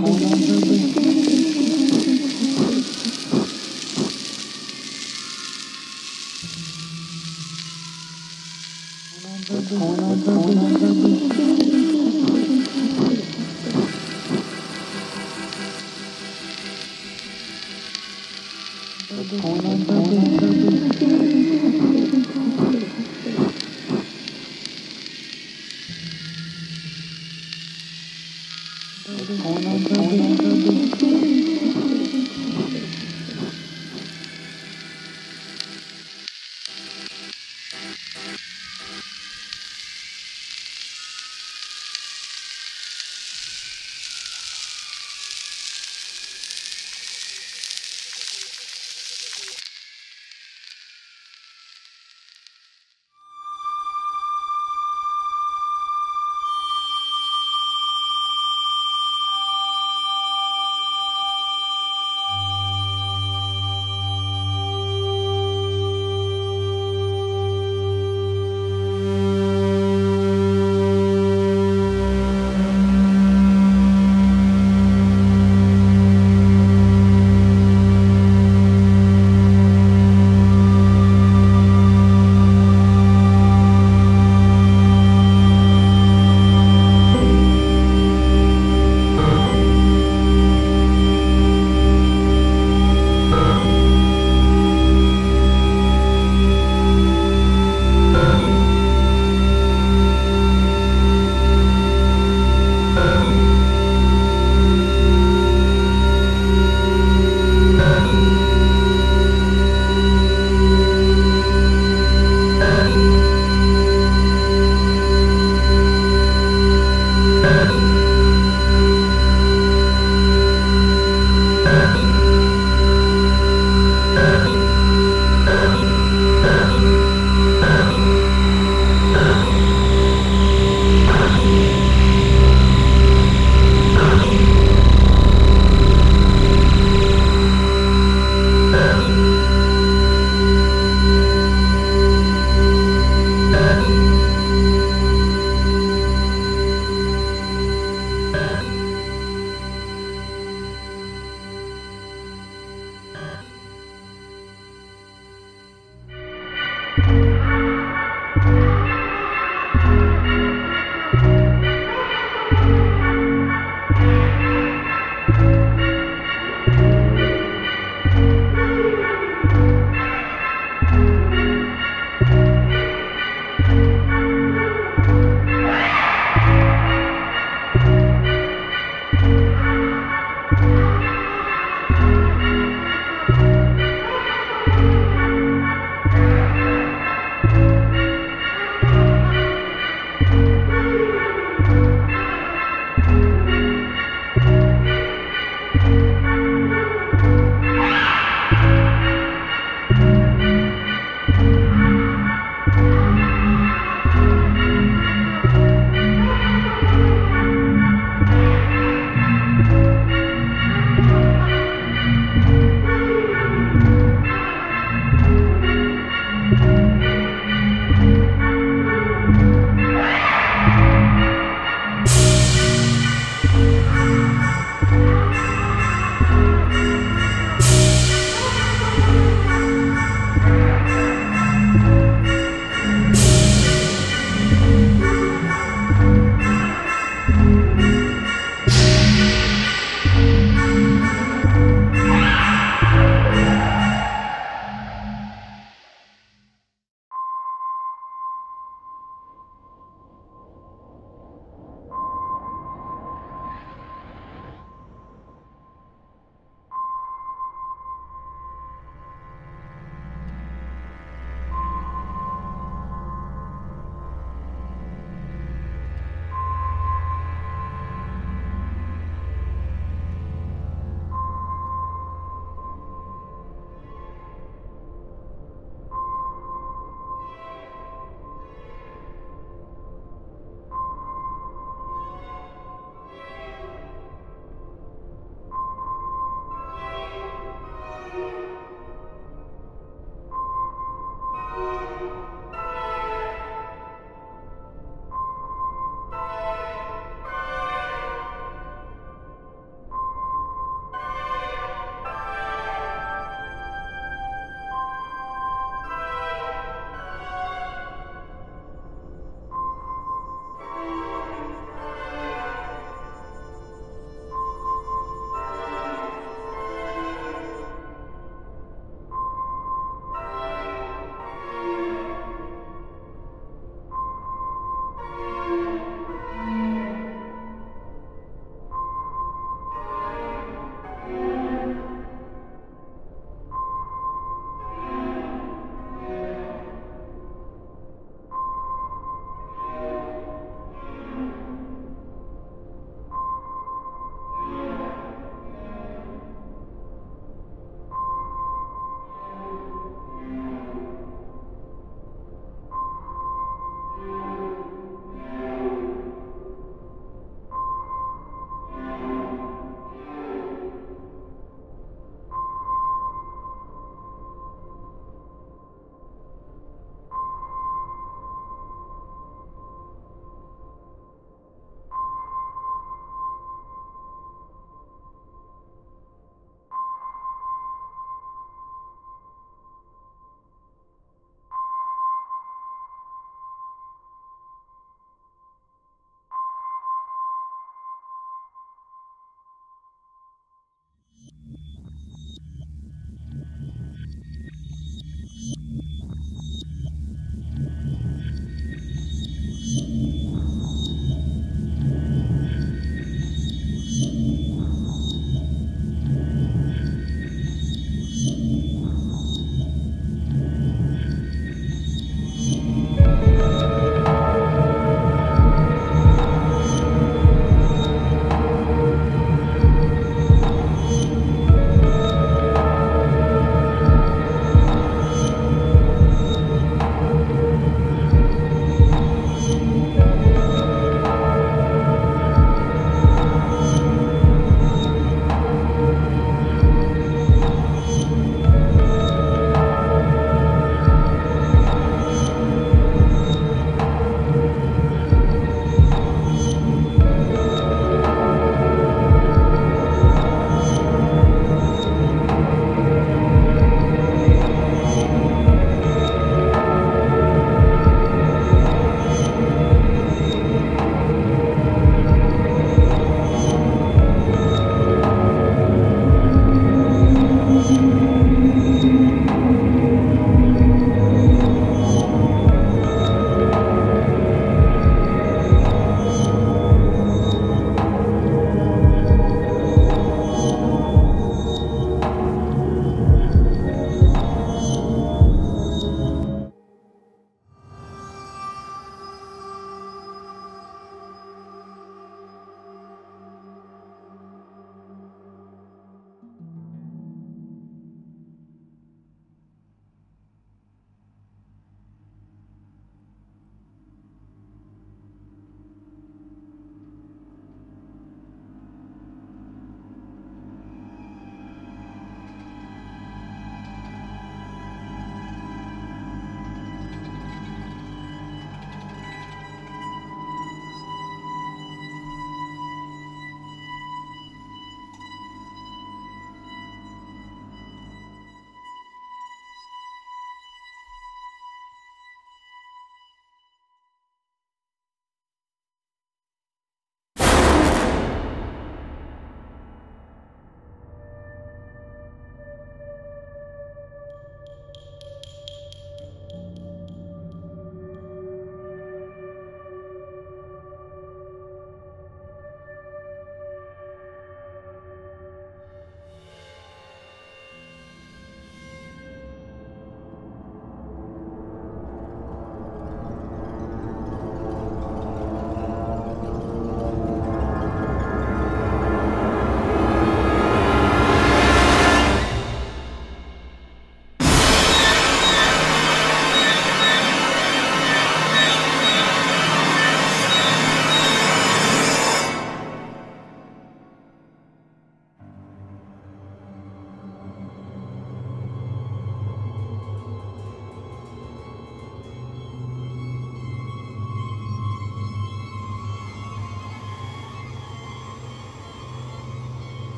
Thank.